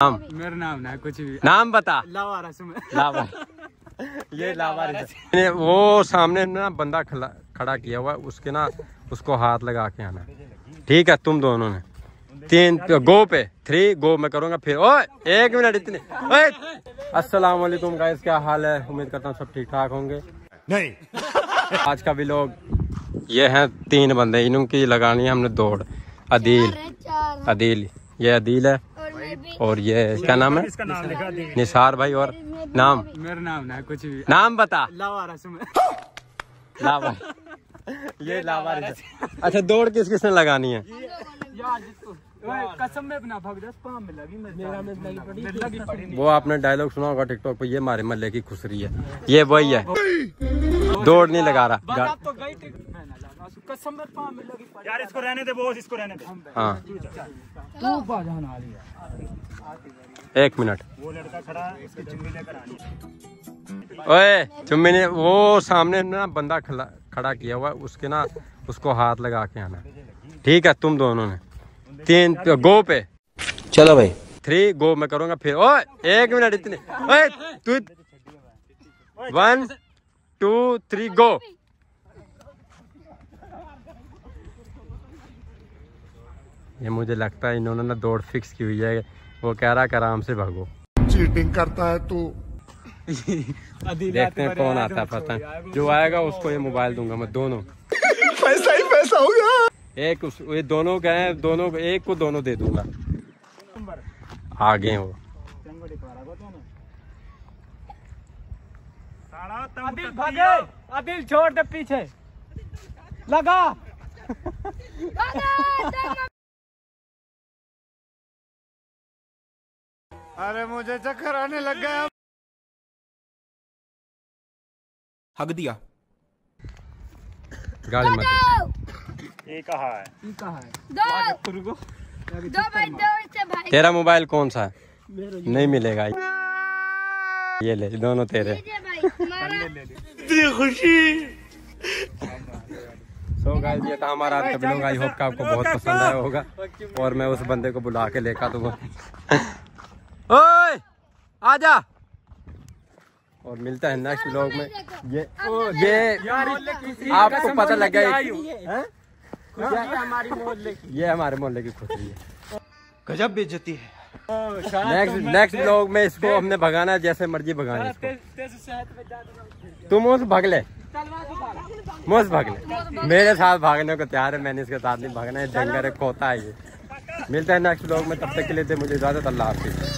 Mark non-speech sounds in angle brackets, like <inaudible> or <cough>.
नाम? मेरा नाम ना कुछ भी। नाम बता। लावारा लावा <laughs> ये लावारिस। वो सामने ना बंदा खड़ा किया हुआ उसके ना उसको हाथ लगा के आना। ठीक है तुम दोनों ने। तीन गो पे। थ्री गो मैं करूँगा फिर ओए एक मिनट इतने अस्सलाम वालेकुम गाइस क्या हाल है? उम्मीद करता हूँ सब ठीक ठाक होंगे। नहीं। <laughs> आज का भी लोग ये हैं तीन बंदे इनकी लगानी है हमने दौड़। अदील। अदील। ये अदील है। और ये क्या नाम है? निसार भाई और नाम? मेरा नाम ना कुछ भी। नाम बता। लावारा लावा। <laughs> ये लावा अच्छा दौड़ किस किसने लगानी है? यार जिसको ओए, कसम में अपना भग में लगी मेरा में लगी पड़ी लगी पड़ी वो आपने डायलॉग सुना होगा टिकटॉक पे ये मारे महल्ले की खुसरी है। ये वही है। दौड़ नहीं लगा रहा। यार इसको रहने दे बोस इसको रहने दे। हाँ। तू बाजान आ रही है एक मिनट। वो लड़का खड़ा है इसकी चुम्मी लेकर आनी है। ओए चुम्मी ने वो सामने ना बंदा खड़ा खड़ा किया हुआ उसके ना उसको हाथ लगा के आना। ठीक है तुम दोनों ने। तीन पे गो पे। चलो भाई। थ्री गो मैं करूँगा फिर ओए एक मिनट इतने। ओए तू वन टू थ्री गो। ये मुझे लगता है इन्होंने ना दौड़ फिक्स की हुई है। वो कह रहा है आराम से भागो। चीटिंग करता है <laughs> तू देखते हैं कौन आता है पता जो आएगा उसको ये मोबाइल दूँगा मैं दोनों। पैसा ही पैसा हो गया। एक उस ये दोनों गए दोनों को एक को दोनों दे दूँगा। आगे हो। साला अदिल भागे अदिल छोड़ दे पीछे। लगा। <laughs> अरे मुझे चक्कर आने लग गया। हक दिया। गाड़ी मत ये कहा है? ये कहा है? दो। रुको। दो भाई दो से भाई। तेरा मोबाइल कौन सा है? नहीं मिलेगा। ये ले दोनों तेरे। हमारा सो गाइस ये था हमारा आज का वीडियो। आई होप कि आपको बहुत पसंद आया होगा। और मैं उस बंदे को बुला के लेकर तो ओए आजा। और मिलता है नेक्स्ट व्लॉग में ये ओ, ये आपको पता लग गया हैं? हमारी मोहल्ले ये हमारे मोहल्ले की खुशी है। गजब बेइज्जती है। नेक्स्ट नेक्स्ट व्लॉग में इसको हमने भगाना जैसे मर्ज़ी भगाना इसको। ज़्यादा तुम उस भाग ले। मुझ भाग। ले। मेरे साथ भागने को तैयार है मैंने इसके साथ नहीं भागना है। जंगल है खोता है ये। मिलते हैं नेक्स्ट व्लॉग में तब तक के लिए दे मुझे इजाज़त अल्लाह हाफिज।